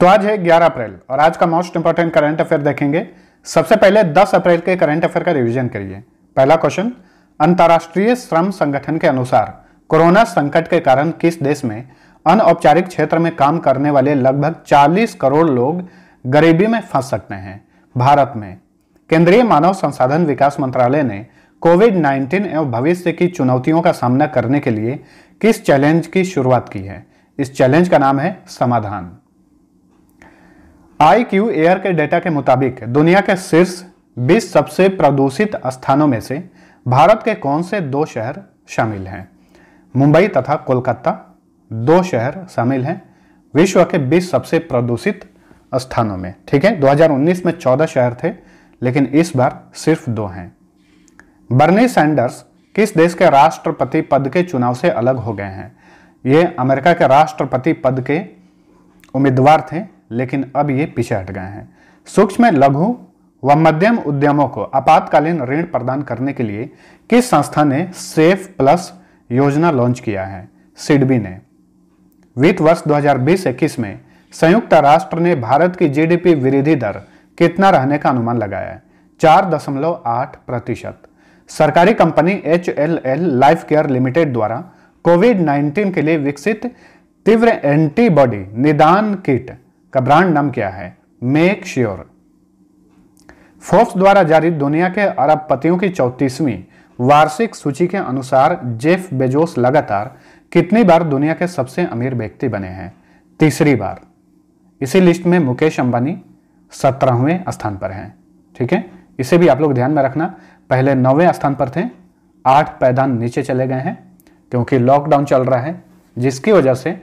तो आज है 11 अप्रैल और आज का मोस्ट इंपॉर्टेंट करंट अफेयर देखेंगे। सबसे पहले 10 अप्रैल के करंट अफेयर का रिवीजन करिए। पहला क्वेश्चन अंतर्राष्ट्रीय श्रम संगठन के अनुसार कोरोना संकट के कारण किस देश में अनौपचारिक क्षेत्र में काम करने वाले लगभग 40 करोड़ लोग गरीबी में फंस सकते हैं। भारत में केंद्रीय मानव संसाधन विकास मंत्रालय ने कोविड 19 एवं भविष्य की चुनौतियों का सामना करने के लिए किस चैलेंज की शुरुआत की है? इस चैलेंज का नाम है समाधान। आई क्यू एयर के डेटा के मुताबिक दुनिया के शीर्ष 20 सबसे प्रदूषित स्थानों में से भारत के कौन से दो शहर शामिल हैं? मुंबई तथा कोलकाता दो शहर शामिल हैं विश्व के 20 सबसे प्रदूषित स्थानों में। ठीक है 2019 में 14 शहर थे, लेकिन इस बार सिर्फ़ दो हैं। बर्नी सैंडर्स किस देश के राष्ट्रपति पद के चुनाव से अलग हो गए हैं? ये अमेरिका के राष्ट्रपति पद के उम्मीदवार थे लेकिन अब ये पीछे हट गए हैं। सूक्ष्म लघु व मध्यम उद्यमों को आपातकालीन ऋण प्रदान करने के लिए किस संस्था ने सेफ़ प्लस योजना लॉन्च किया है? सिडबी ने। वित्त वर्ष 2020-21 में संयुक्त राष्ट्र ने भारत की जीडीपी वृद्धि दर कितना रहने का अनुमान लगाया? है चार दशमलव आठ प्रतिशत। सरकारी company H L L life care limited द्वारा कोविड 19 के लिए विकसित तीव्र एंटीबॉडी निदान किट का ब्रांड नाम क्या है? Make sure. फोर्ब्स द्वारा जारी दुनिया के अरबपतियों की चौतीसवीं वार्षिक सूची के अनुसार जेफ बेजोस लगातार कितनी बार दुनिया के सबसे अमीर व्यक्ति बने हैं? तीसरी बार। इसी लिस्ट में मुकेश अंबानी सत्रहवें स्थान पर हैं। ठीक है? इसे भी आप लोग ध्यान में रखना। पहले नौवें स्थान पर थे। आठ पैदान नीचे चले गए हैं, क्योंकि लॉकडाउन चल रहा है, जिसकी वजह से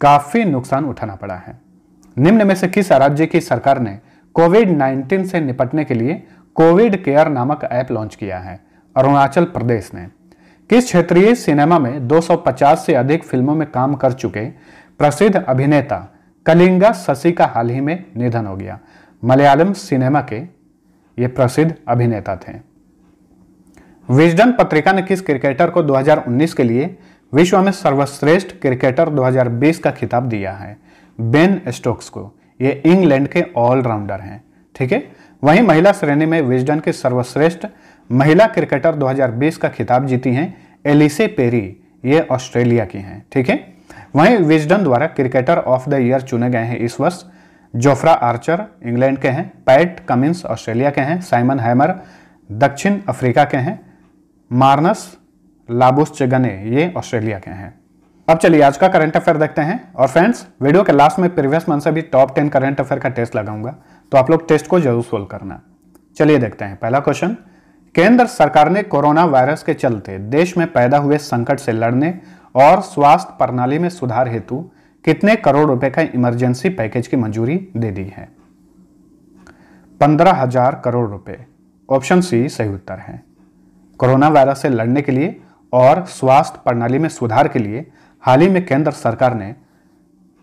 काफ़ी नुकसान उठाना पड़ा है। निम्न में से किस राज्य की सरकार ने कोविड 19 से निपटने के लिए कोविड केयर नामक ऐप लॉन्च किया है? अरुणाचल प्रदेश ने। किस क्षेत्रीय सिनेमा में 250 से अधिक फ़िल्मों में काम कर चुके प्रसिद्ध अभिनेता कलिंगा शशि का हाल ही में निधन हो गया? मलयालम सिनेमा के ये प्रसिद्ध अभिनेता थे। विजडन पत्रिका ने किस क्रिकेटर को 2019 के लिए विश्व में सर्वश्रेष्ठ क्रिकेटर 2020 का खिताब दिया है? बेन स्टोक्स को। ये इंग्लैंड के ऑलराउंडर हैं, ठीक है? वहीं महिला श्रेणी में विजडन के सर्वश्रेष्ठ महिला क्रिकेटर 2020 का खिताब जीती हैं एलिसे पेरी। ये ऑस्ट्रेलिया की हैं, ठीक है? वहीं विजडन द्वारा क्रिकेटर ऑफ़ द ईयर चुने गए हैं इस वर्ष। जोफ्रा आर्चर इंग्लैंड के हैं, पैट कमिंस ऑस्ट्रेलिया के हैं, साइमन हैमर दक्षिण अफ्रीका के हैं, मार्नस लाबुस चगने, ये ऑस्ट्रेलिया के हैं। अब चलिए आज का करंट अफेयर देखते हैं। और फ्रेंड्स वीडियो के लास्ट में प्रीवियस मंथ से भी टॉप टेन करंट अफेयर का टेस्ट लगाऊँगा। तो आप लोग टेस्ट को ज़रूर सोल्व करना। चलिए देखते हैं। पहला क्वेश्चन केंद्र सरकार ने कोरोना वायरस के चलते देश में पैदा हुए संकट से लड़ने और स्वास्थ्य प्रणाली में सुधार हेतु कितने करोड़ रुपए का इमरजेंसी पैकेज की मंजूरी दे दी है? पंद्रह हज़ार करोड़ रुपए। ऑप्शन सी सही उत्तर है। कोरोना वायरस से लड़ने के लिए और स्वास्थ्य प्रणाली में सुधार के लिए हाल ही में केंद्र सरकार ने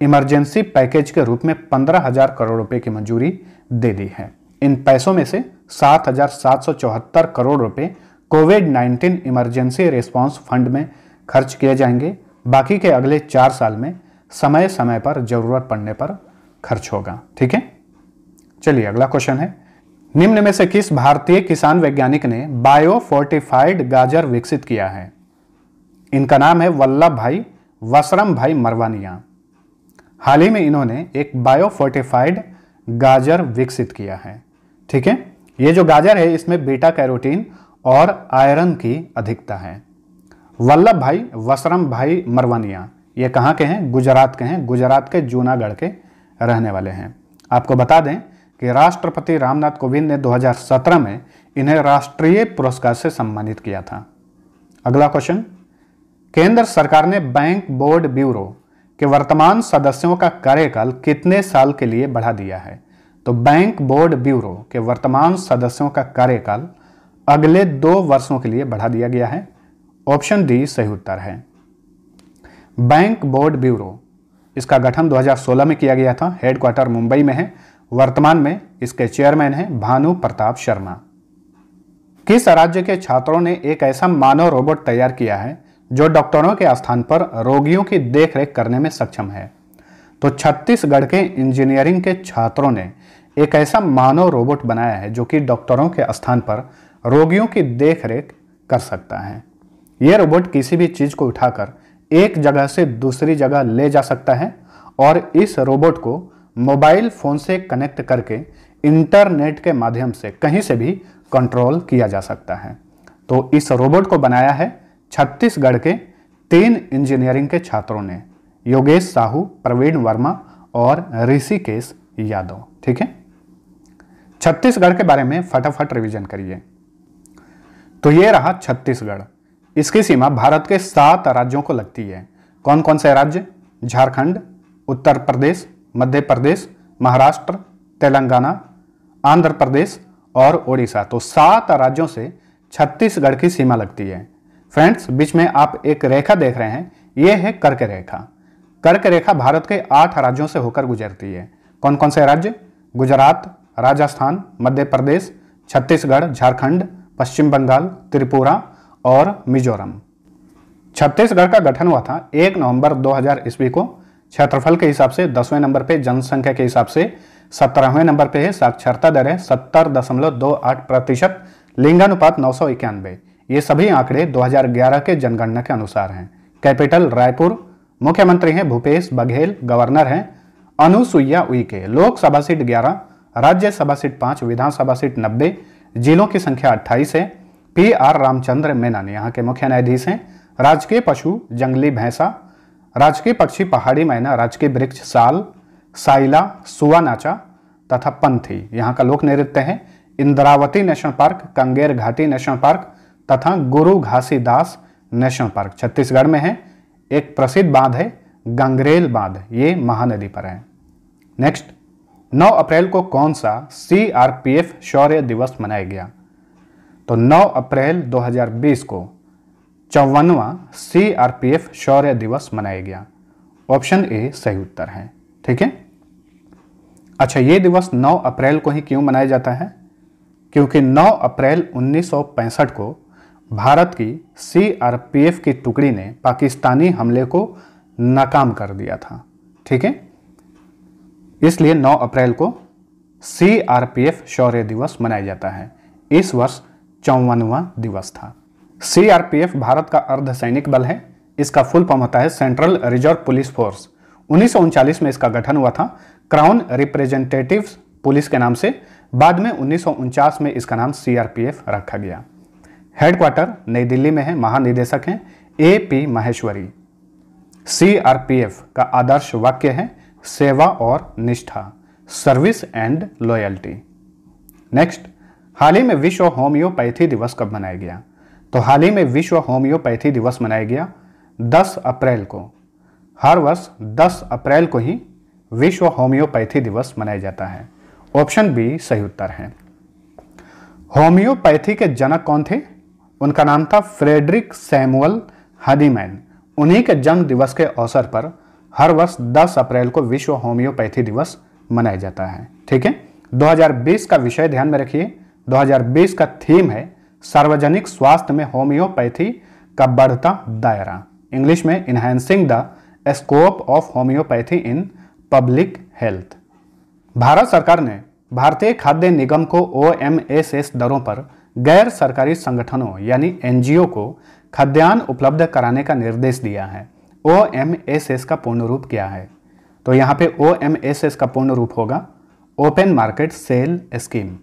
इमरजेंसी पैकेज के रूप में पंद्रह हज़ार करोड़ रुपए की मंजूरी दे दी है। इन पैसों में से सात हज़ार सात सौ चौहत्तर करोड़ रुपए कोविड 19 इमरजेंसी रिस्पांस फंड में खर्च किए जाएँगे। बाकी के अगले चार साल में समय समय पर ज़रूरत पड़ने पर खर्च होगा। ठीक है? चलिए, अगला क्वेश्चन है। निम्न में से किस भारतीय किसान वैज्ञानिक ने बायो फोर्टिफाइड गाजर विकसित किया है? इनका नाम है वल्लभ भाई वसरम भाई मरवानिया। हाल ही में इन्होंने एक बायो फोर्टिफाइड गाजर विकसित किया है। ठीक है? ये जो गाजर है, इसमें बीटा कैरोटीन और आयरन की अधिकता है। वल्लभ भाई, वसरम भाई मरवानिया। ये कहाँ के हैं? गुजरात के हैं। गुजरात के जूनागढ़ के रहने वाले हैं। आपको बता दें कि राष्ट्रपति रामनाथ कोविंद ने 2017 में इन्हें राष्ट्रीय पुरस्कार से सम्मानित किया था। अगला क्वेश्चन। केंद्र सरकार ने बैंक बोर्ड ब्यूरो के वर्तमान सदस्यों का कार्यकाल कितने साल के लिए बढ़ा दिया है? तो बैंक बोर्ड ब्यूरो के वर्तमान सदस्यों का कार्यकाल अगले दो वर्षों के लिए बढ़ा दिया गया है। ऑप्शन डी सही उत्तर है। बैंक बोर्ड ब्यूरो, इसका गठन 2016 में किया गया था। हेडक्वार्टर मुंबई में है। वर्तमान में इसके चेयरमैन हैं भानु प्रताप शर्मा। किस राज्य के छात्रों ने एक ऐसा मानव रोबोट तैयार किया है जो डॉक्टरों के स्थान पर रोगियों की देखरेख करने में सक्षम है। तो छत्तीसगढ़ के इंजीनियरिंग के छात्रों ने एक ऐसा मानव रोबोट बनाया है जो कि डॉक्टरों के स्थान पर रोगियों की देख रेख कर सकता है। यह रोबोट किसी भी चीज़ को उठाकर एक जगह से दूसरी जगह ले जा सकता है और इस रोबोट को मोबाइल फ़ोन से कनेक्ट करके इंटरनेट के माध्यम से कहीं से भी कंट्रोल किया जा सकता है। तो इस रोबोट को बनाया है छत्तीसगढ़ के तीन इंजीनियरिंग के छात्रों ने योगेश साहू, प्रवीण वर्मा और ऋषिकेश यादव, ठीक है? छत्तीसगढ़ के बारे में फटाफट रिवीजन करिए। तो ये रहा छत्तीसगढ़। इसकी सीमा भारत के सात राज्यों को लगती है। कौन कौन से राज्य? झारखंड, उत्तर प्रदेश, मध्य प्रदेश, महाराष्ट्र, तेलंगाना, आंध्र प्रदेश और ओडिशा। तो सात राज्यों से छत्तीसगढ़ की सीमा लगती है। फ्रेंड्स बीच में आप एक रेखा देख रहे हैं। यह है कर्क रेखा। कर्क रेखा भारत के आठ राज्यों से होकर गुजरती है। कौन कौन से राज्य? गुजरात, राजस्थान, मध्य प्रदेश, छत्तीसगढ़, झारखंड, पश्चिम बंगाल, त्रिपुरा और मिजोरम। छत्तीसगढ़ का गठन हुआ था एक नवंबर 2000 ईस्वी को। क्षेत्रफल के हिसाब से दसवें नंबर पे, जनसंख्या के हिसाब से सत्रहवें नंबर पे है। साक्षरता दर है सत्तर दशमलव दो आठ प्रतिशत। लिंगानुपात नौ सौ इक्यानवे। ये सभी आंकड़े 2011 के जनगणना के अनुसार हैं। कैपिटल रायपुर, मुख्यमंत्री हैं भूपेश बघेल, गवर्नर हैं Anusuiya Uikey. Lok Sabha seat 11 Rajya Sabha seat 5 Vidhan Sabha seat 90 जिलों की संख्या 28 है। पी आर रामचंद्र मेनन, यहाँ के मुख्य न्यायाधीश हैं। राजकीय पशु, जंगली भैंसा, राजकीय पक्षी, पहाड़ी मैना, राजकीय वृक्ष, साल, साइला, सुआ नाचा तथा पंथी। यहाँ का लोक नृत्य है। इंद्रावती नेशनल पार्क, कंगेर घाटी नेशनल पार्क तथा गुरु घासीदास नेशनल पार्क, छत्तीसगढ़ में है। एक प्रसिद्ध बाँध है, गंगरेल बाँध, ये महानदी पर है। नेक्स्ट 9 अप्रैल को कौन सा सीआरपीएफ शौर्य दिवस मनाया गया? तो 9 अप्रैल 2020 को चौवनवा सीआरपीएफ शौर्य दिवस मनाया गया। ऑप्शन ए, सही उत्तर है। ठीक है? अच्छा ये दिवस 9 अप्रैल को ही क्यों मनाया जाता है? क्योंकि 9 अप्रैल 1965 को भारत की सीआरपीएफ की टुकड़ी ने पाकिस्तानी हमले को नाकाम कर दिया था, ठीक है? इसलिए 9 अप्रैल को सीआरपीएफ शौर्य दिवस मनाया जाता है। इस वर्ष चौवनवा दिवस था। सीआरपीएफ भारत का अर्धसैनिक बल है। इसका फुल फॉर्म होता है सेंट्रल रिज़र्व पुलिस फोर्स उन्नीस में इसका गठन हुआ था। क्राउन रिप्रेजेंटेटिव पुलिस के नाम से। बाद में उन्नीस सौ उनचास में इसका नाम सीआरपीएफ रखा गया। हेडक्वार्टर नई दिल्ली में है, महानिदेशक हैं ए पी माहेश्वरी। सीआरपीएफ का आदर्श वाक्य है, सेवा और निष्ठा सर्विस एंड लॉयल्टी नेक्स्ट हाल ही में विश्व होम्योपैथी दिवस कब मनाया गया? तो हाल ही में विश्व होम्योपैथी दिवस मनाया गया 10 अप्रैल को। हर वर्ष 10 अप्रैल को ही विश्व होम्योपैथी दिवस मनाया जाता है। ऑप्शन बी सही उत्तर है। होम्योपैथी के जनक कौन थे? उनका नाम था फ्रेडरिक सैमुअल हनीमैन उन्हीं के जन्म दिवस के अवसर पर हर वर्ष 10 अप्रैल को विश्व होम्योपैथी दिवस मनाया जाता है। ठीक है? 2020 का विषय ध्यान में रखिए। 2020 का थीम है सार्वजनिक स्वास्थ्य में होम्योपैथी का बढ़ता दायरा। इंग्लिश में enhancing the scope of homoeopathy in public health Bharat सरकार ने भारतीय खाद्य निगम को ओएमएसएस दरों पर गैर सरकारी संगठनों, यानी एनजीओ को खाद्यान्न उपलब्ध कराने का निर्देश दिया है। ओएमएसएस का पूर्ण रूप क्या है? तो यहाँ पे ओएमएसएस का पूर्ण रूप होगा। Open market sale scheme.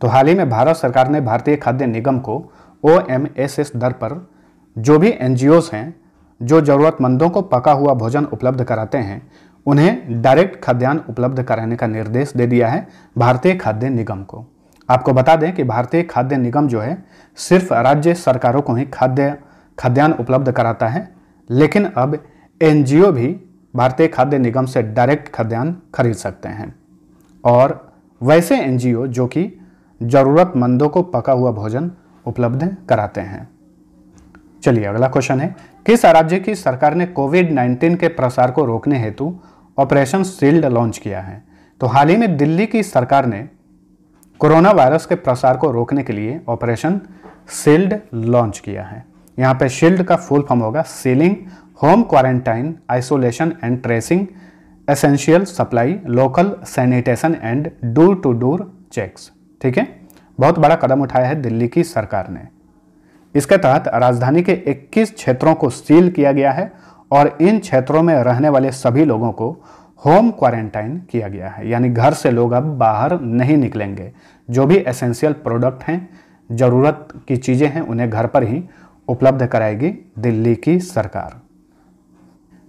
तो हाल ही में भारत सरकार ने भारतीय खाद्य निगम को ओएमएसएस दर पर जो भी एन हैं, जो ज़रूरतमंदों को पका हुआ भोजन उपलब्ध कराते हैं, उन्हें डायरेक्ट खाद्यान्न उपलब्ध कराने का निर्देश दे दिया है भारतीय खाद्य निगम को। आपको बता दें कि भारतीय खाद्य निगम जो है, सिर्फ़ राज्य सरकारों को ही खाद्य, खाद्यान्न उपलब्ध कराता है, लेकिन अब एनजीओ भी भारतीय खाद्य निगम से डायरेक्ट खाद्यान्न खरीद सकते हैं। और वैसे एनजीओ जो कि ज़रूरतमंदों को पका हुआ भोजन उपलब्ध कराते हैं। चलिए, अगला क्वेश्चन है, किस राज्य की सरकार ने कोविड 19 के प्रसार को रोकने हेतु ऑपरेशन सील्ड लॉन्च किया है? तो हाल ही में दिल्ली की सरकार ने कोरोना वायरस के प्रसार को रोकने के लिए ऑपरेशन शील्ड लॉन्च किया है। यहाँ पे शील्ड का फुल फॉर्म होगा sealing, home quarantine, isolation and tracing, essential supply, local sanitation and door to door checks. ठीक है? बहुत बड़ा कदम उठाया है दिल्ली की सरकार ने। इसके तहत राजधानी के 21 क्षेत्रों को सील किया गया है और इन क्षेत्रों में रहने वाले सभी लोगों को होम क्वारंटाइन किया गया है। यानी घर से लोग अब बाहर नहीं निकलेंगे। जो भी एसेंशियल प्रोडक्ट हैं, ज़रूरत की चीज़ें हैं, उन्हें घर पर ही उपलब्ध कराएगी दिल्ली की सरकार।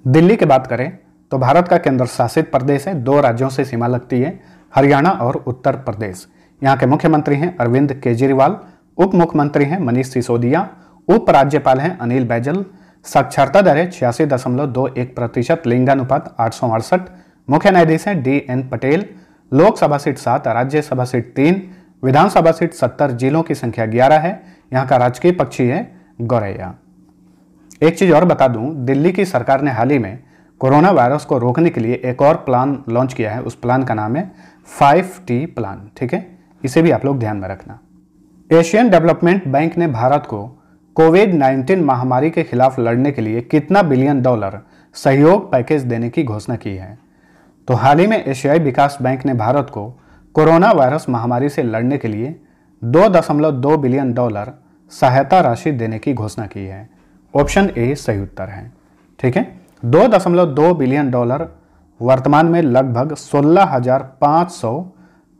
दिल्ली की बात करें तो भारत का केंद्र शासित प्रदेश है, दो राज्यों से सीमा लगती है, हरियाणा और उत्तर प्रदेश। यहाँ के मुख्यमंत्री हैं अरविंद केजरीवाल उप मुख्यमंत्री हैं मनीष सिसोदिया उप राज्यपाल हैं अनिल बैजल। साक्षरता दर है छियासी दशमलव दो एक प्रतिशत, लिंगानुपात आठ सौ अड़सठ। मुख्य न्यायाधीश हैं D N Patel. Lok Sabha seat सात, राज्यसभा सीट तीन, विधानसभा सीट सत्तर, जिलों की संख्या ग्यारह है। यहाँ का राजकीय पक्षी है गौरैया। एक चीज़ और बता दूँ, दिल्ली की सरकार ने हाल ही में कोरोना वायरस को रोकने के लिए एक और प्लान लॉन्च किया है। उस प्लान का नाम है फाइव टी प्लान, ठीक है? इसे भी आप लोग ध्यान में रखना। एशियन डेवलपमेंट बैंक ने भारत को कोविड 19 महामारी के खिलाफ लड़ने के लिए कितना बिलियन डॉलर सहयोग पैकेज देने की घोषणा की है। तो हाल ही में एशियाई विकास बैंक ने भारत को कोरोना वायरस महामारी से लड़ने के लिए 2.2 बिलियन डॉलर सहायता राशि देने की घोषणा की है। ऑप्शन ए सही उत्तर है। ठीक है? 2.2 बिलियन डॉलर वर्तमान में लगभग 16,500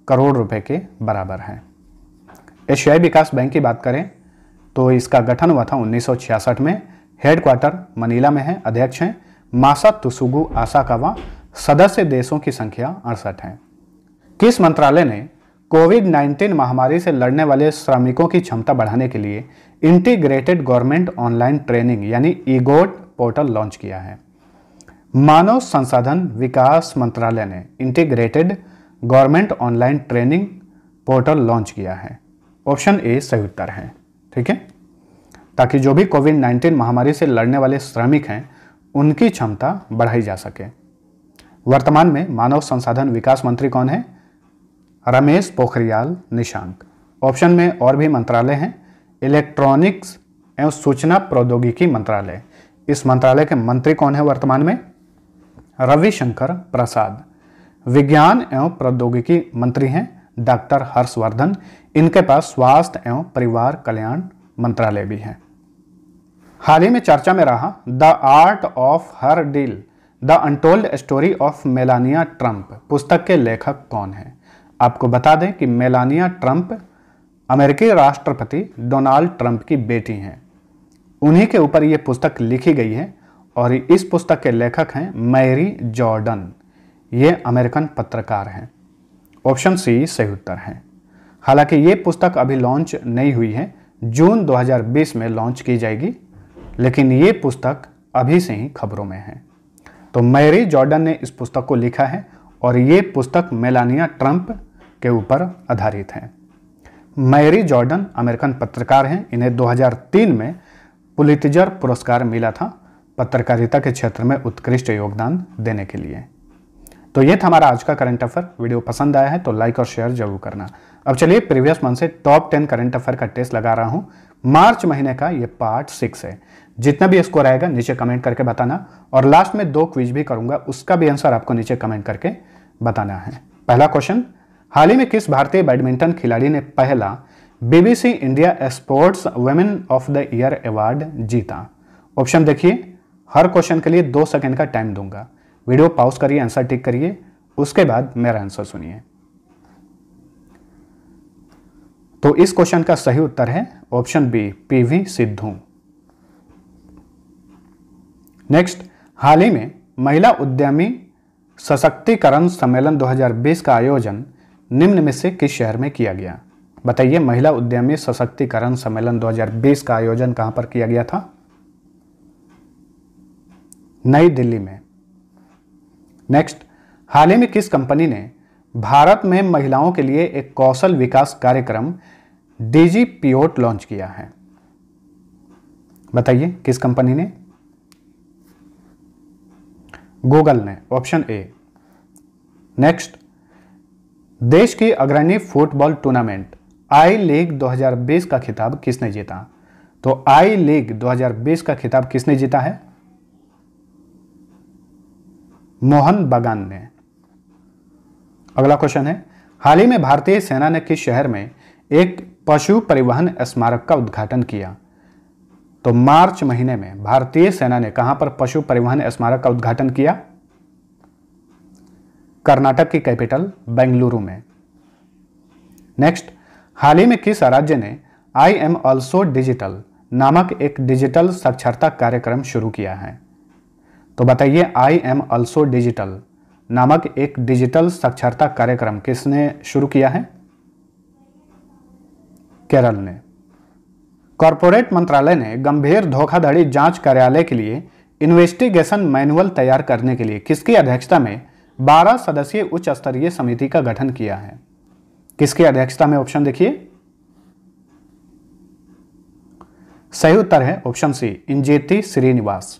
करोड़ रुपए के बराबर है। एशियाई विकास बैंक की बात करें तो इसका गठन हुआ था 1966 में। हेडक्वार्टर मनीला में है अध्यक्ष हैं मासा तुसुगु आसाकावा सदस्य देशों की संख्या अड़सठ है। किस मंत्रालय ने कोविड 19 महामारी से लड़ने वाले श्रमिकों की क्षमता बढ़ाने के लिए इंटीग्रेटेड गवर्नमेंट ऑनलाइन ट्रेनिंग यानी ईगोट पोर्टल लॉन्च किया है? मानव संसाधन विकास मंत्रालय ने integrated government online training portal launch किया है। ऑप्शन ए सही उत्तर है। ठीक है? ताकि जो भी कोविड 19 महामारी से लड़ने वाले श्रमिक हैं, उनकी क्षमता बढ़ाई जा सके। वर्तमान में मानव संसाधन विकास मंत्री कौन है? रमेश पोखरियाल निशांक। ऑप्शन में और भी मंत्रालय हैं। इलेक्ट्रॉनिक्स एवं सूचना प्रौद्योगिकी मंत्रालय। इस मंत्रालय के मंत्री कौन है वर्तमान में? रविशंकर प्रसाद। विज्ञान एवं प्रौद्योगिकी मंत्री हैं डॉक्टर हर्षवर्धन। इनके पास स्वास्थ्य एवं परिवार कल्याण मंत्रालय भी है। हाल ही में चर्चा में रहा the art of her deal. The untold story of Melania Trump. पुस्तक के लेखक कौन है? आपको बता दें कि मेलानिया ट्रंप अमेरिकी राष्ट्रपति डोनाल्ड ट्रंप की बेटी हैं। उन्हीं के ऊपर यह पुस्तक लिखी गई है और इस पुस्तक के लेखक हैं मैरी जॉर्डन। ये अमेरिकन पत्रकार हैं। ऑप्शन सी सही उत्तर है। हालाँकि ये पुस्तक अभी लॉन्च नहीं हुई है। जून 2020 में लॉन्च की जाएगी, लेकिन ये पुस्तक अभी से ही खबरों में है। तो मैरी जॉर्डन ने इस पुस्तक को लिखा है और ये पुस्तक मेलानिया ट्रंप के ऊपर आधारित है। मैरी जॉर्डन अमेरिकन पत्रकार हैं। इन्हें 2003 में पुलितिजर पुरस्कार मिला था पत्रकारिता के क्षेत्र में उत्कृष्ट योगदान देने के लिए। तो ये था हमारा आज का करंट अफेयर। वीडियो पसंद आया है तो लाइक और शेयर ज़रूर करना। अब चलिए प्रीवियस मंथ से टॉप टेन करंट अफेयर का टेस्ट लगा रहा हूँ। मार्च महीने का ये पार्ट सिक्स है। जितना भी स्कोर आएगा, नीचे कमेंट करके बताना। और लास्ट में दो क्विज भी करूँगा, उसका भी आंसर आपको नीचे कमेंट करके बताना है। पहला क्वेश्चन हाल ही में किस भारतीय बैडमिंटन खिलाड़ी ने पहला BBC India sports women of the year award जीता? ऑप्शन देखिए, हर क्वेश्चन के लिए दो सेकेंड का टाइम दूँगा। वीडियो पॉज करिए आंसर टिक करिए, उसके बाद मेरा आंसर सुनिए। तो इस क्वेश्चन का सही उत्तर है option B PV Sindhu next हाल ही में महिला उद्यमी सशक्तिकरण सम्मेलन 2020 का आयोजन निम्न में से किस शहर में किया गया? बताइए, महिला उद्यमी सशक्तिकरण सम्मेलन 2020 का आयोजन कहाँ पर किया गया था? नई दिल्ली में। नेक्स्ट हाल ही में किस कंपनी ने भारत में महिलाओं के लिए एक कौशल विकास कार्यक्रम डीजी पियोट लॉन्च किया है? बताइए, किस कंपनी ने? गूगल ने ऑप्शन ए। नेक्स्ट, देश की अग्रणी फुटबॉल टूर्नामेंट आई लीग 2020 का खिताब किसने जीता? तो आई लीग 2020 का खिताब किसने जीता है? मोहन बगान ने। अगला क्वेश्चन है, हाल ही में भारतीय सेना ने किस शहर में एक पशु परिवहन स्मारक का उद्घाटन किया? तो मार्च महीने में भारतीय सेना ने कहाँ पर पशु परिवहन स्मारक का उद्घाटन किया? कर्नाटक की कैपिटल, बेंगलुरु में। नेक्स्ट, हाल ही में किस राज्य ने आई एम ऑल्सो डिजिटल नामक एक डिजिटल साक्षरता कार्यक्रम शुरू किया है? तो बताइए आई एम ऑल्सो डिजिटल नामक एक डिजिटल साक्षरता कार्यक्रम किसने शुरू किया है? केरल ने। कॉरपोरेट मंत्रालय ने गंभीर धोखाधड़ी जाँच कार्यालय के लिए इन्वेस्टिगेशन मैनुअल तैयार करने के लिए किसकी अध्यक्षता में 12 सदस्यीय उच्च स्तरीय समिति का गठन किया है? किसकी अध्यक्षता में ऑप्शन देखिए। सही उत्तर है ऑप्शन सी, इंजेती श्रीनिवास।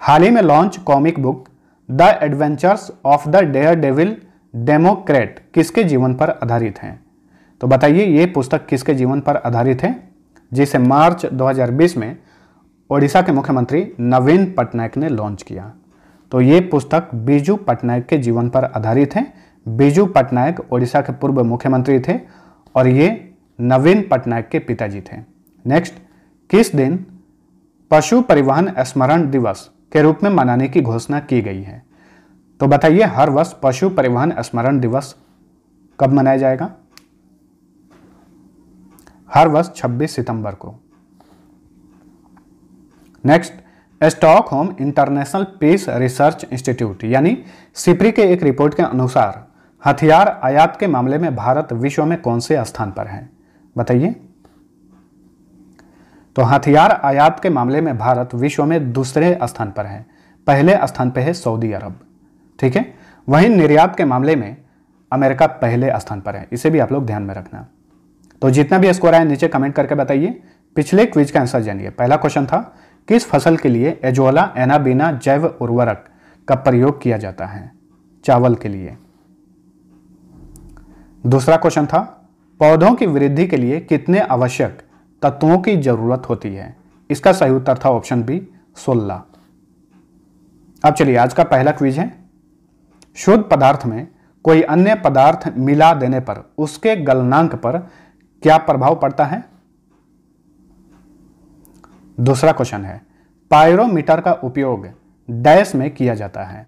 हाल ही में launch comic book the adventures of the daredevil democrat किसके जीवन पर आधारित है? तो बताइए, ये पुस्तक किसके जीवन पर आधारित है? जिसे मार्च 2020 में ओडिशा के मुख्यमंत्री नवीन पटनायक ने लॉन्च किया। तो ये पुस्तक बीजू पटनायक के जीवन पर आधारित है। बीजू पटनायक ओडिशा के पूर्व मुख्यमंत्री थे और ये नवीन पटनायक के पिताजी थे। नेक्स्ट, किस दिन पशु परिवहन स्मरण दिवस के रूप में मनाने की घोषणा की गई है? तो बताइए, हर वर्ष पशु परिवहन स्मरण दिवस कब मनाया जाएगा? हर वर्ष 26 सितंबर को। Next Stockholm International Peace Research Institute यानी सिप्री के एक रिपोर्ट के अनुसार, हथियार आयात के मामले में भारत विश्व में कौन से स्थान पर है? बताइए। तो हथियार आयात के मामले में भारत विश्व में दूसरे स्थान पर है। पहले स्थान पर है सऊदी अरब। ठीक है? वहीं निर्यात के मामले में अमेरिका पहले स्थान पर है। इसे भी आप लोग ध्यान में रखना। तो जितना भी स्कोर आए नीचे कमेंट करके बताइए। पिछले क्विज का आंसर जानिए। पहला क्वेश्चन था, किस फ़सल के लिए एजोला, एनाबीना, जैव उर्वरक का प्रयोग किया जाता है? चावल के लिए। दूसरा क्वेश्चन था, पौधों की वृद्धि के लिए कितने आवश्यक तत्वों की ज़रूरत होती है? इसका सही उत्तर था ऑप्शन बी सोलह अब चलिए, आज का पहला क्विज है। शुद्ध पदार्थ में कोई अन्य पदार्थ मिला देने पर, उसके गलनांक पर क्या प्रभाव पड़ता है? दूसरा क्वेश्चन है, पायरोमीटर का उपयोग डैश में किया जाता है।